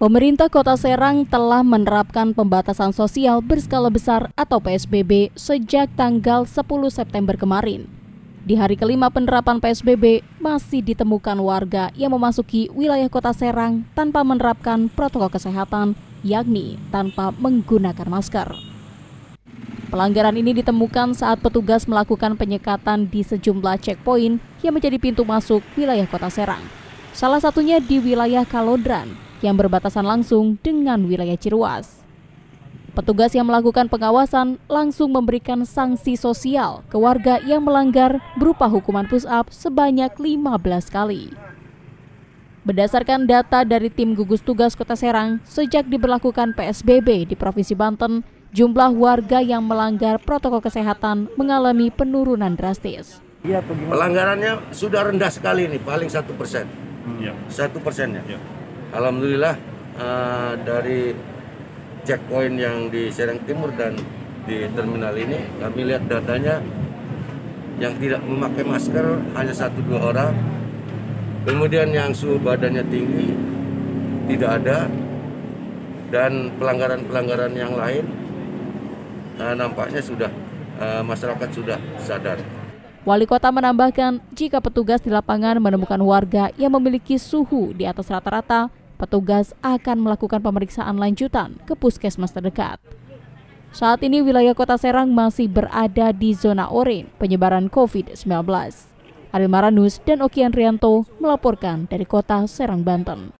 Pemerintah Kota Serang telah menerapkan pembatasan sosial berskala besar atau PSBB sejak tanggal 10 September kemarin. Di hari kelima penerapan PSBB, masih ditemukan warga yang memasuki wilayah Kota Serang tanpa menerapkan protokol kesehatan, yakni tanpa menggunakan masker. Pelanggaran ini ditemukan saat petugas melakukan penyekatan di sejumlah checkpoint yang menjadi pintu masuk wilayah Kota Serang. Salah satunya di wilayah Kalodran, yang berbatasan langsung dengan wilayah Ciruas. Petugas yang melakukan pengawasan langsung memberikan sanksi sosial ke warga yang melanggar berupa hukuman push-up sebanyak 15 kali. Berdasarkan data dari tim gugus tugas Kota Serang, sejak diberlakukan PSBB di Provinsi Banten, jumlah warga yang melanggar protokol kesehatan mengalami penurunan drastis. Iya, Pelanggarannya sudah rendah sekali ini, paling satu persen. Hmm. Satu persennya. Alhamdulillah uh, dari checkpoint yang di Serang Timur dan di terminal ini kami lihat datanya yang tidak memakai masker hanya satu dua orang kemudian yang suhu badannya tinggi tidak ada dan pelanggaran-pelanggaran yang lain uh, nampaknya sudah uh, masyarakat sudah sadar. Wali kota menambahkan, jika petugas di lapangan menemukan warga yang memiliki suhu di atas rata-rata, petugas akan melakukan pemeriksaan lanjutan ke puskesmas terdekat. Saat ini wilayah kota Serang masih berada di zona oranye penyebaran COVID-19. Aril Maranus dan Okian Rianto melaporkan dari kota Serang, Banten.